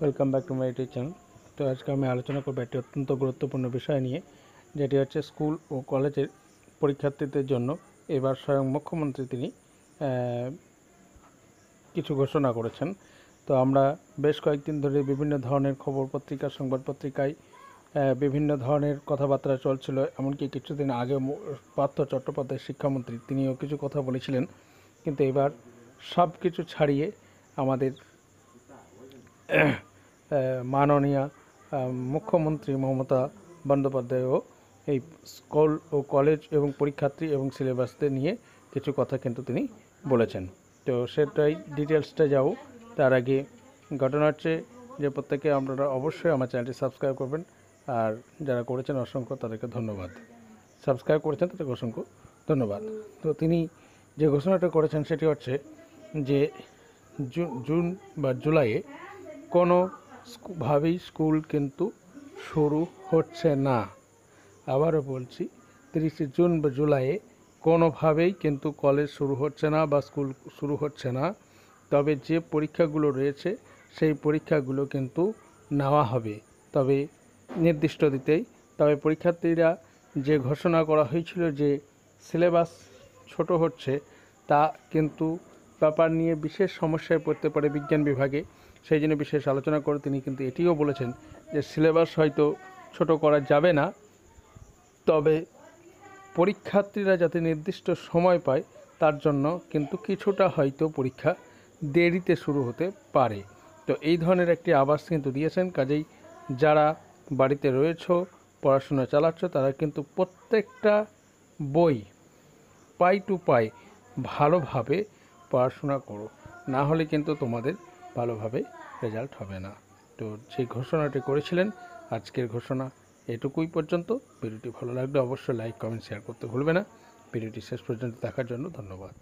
Welcome back to my YouTube channel তো আজকে আমি আলোচনা করব একটি অত্যন্ত গুরুত্বপূর্ণ বিষয় নিয়ে, যেটি হচ্ছে স্কুল ও কলেজের পরীক্ষার্থীদের জন্য এবার স্বয়ং মুখ্যমন্ত্রী তিনি কিছু ঘোষণা করেছেন। তো আমরা বেশ কয়েকদিন ধরে বিভিন্ন ধরনের খবর পত্রিকা, সংবাদ পত্রিকায় বিভিন্ন ধরনের কথাবার্তা চলছিল, এমনকি কিছুদিন আগে পার্থ চট্টোপাধ্যায় শিক্ষামন্ত্রী তিনিও কিছু কথা বলেছিলেন। কিন্তু এবার সব কিছু ছাড়িয়ে আমাদের মাননীয় মুখ্যমন্ত্রী মমতা বন্দ্যোপাধ্যায়ও এই স্কুল ও কলেজ এবং পরীক্ষার্থী এবং সিলেবাসদের নিয়ে কিছু কথা কিন্তু তিনি বলেছেন। তো সেটাই ডিটেলসটা যাব তার আগে ঘটনা হচ্ছে যে প্রত্যেকে আপনারা অবশ্যই আমার চ্যানেলটি সাবস্ক্রাইব করবেন, আর যারা করেছেন অসংখ্য তাদেরকে ধন্যবাদ। সাবস্ক্রাইব করেছেন তাদেরকে অসংখ্য ধন্যবাদ। তো তিনি যে ঘোষণাটা করেছেন সেটি হচ্ছে যে জুন বা জুলাইয়ে কোনো ভাবেই স্কুল কিন্তু শুরু হচ্ছে না। আবারও বলছি, তিরিশে জুন বা জুলাইয়ে কোনোভাবেই কিন্তু কলেজ শুরু হচ্ছে না বা স্কুল শুরু হচ্ছে না। তবে যে পরীক্ষাগুলো রয়েছে, সেই পরীক্ষাগুলো কিন্তু নেওয়া হবে। তবে নির্দিষ্ট দিতেই, তবে পরীক্ষার্থীরা যে ঘোষণা করা হয়েছিল যে সিলেবাস ছোট হচ্ছে, তা কিন্তু ব্যাপার নিয়ে বিশেষ সমস্যায় পড়তে পারে বিজ্ঞান বিভাগে। সেই জন্য বিশেষ আলোচনা করে তিনি কিন্তু এটিও বলেছেন যে, সিলেবাস হয়তো ছোট করা যাবে না। তবে পরীক্ষার্থীরা যাতে নির্দিষ্ট সময় পায়, তার জন্য কিন্তু কিছুটা হয়তো পরীক্ষা দেরিতে শুরু হতে পারে। তো এই ধরনের একটি আভাস কিন্তু দিয়েছেন। কাজেই যারা বাড়িতে রয়েছো, পড়াশোনা চালাচ্ছ, তারা কিন্তু প্রত্যেকটা বই পাই টু পাই ভালোভাবে পড়াশোনা করো। না হলে কিন্তু তোমাদের ভালোভাবে রেজাল্ট হবে না। তো সেই ঘোষণাটি করেছিলেন, আজকের ঘোষণা এটুকুই পর্যন্ত। ভিডিওটি ভালো লাগলে অবশ্যই লাইক কমেন্ট শেয়ার করতে ভুলবে না। ভিডিওটি শেষ পর্যন্ত দেখার জন্য ধন্যবাদ।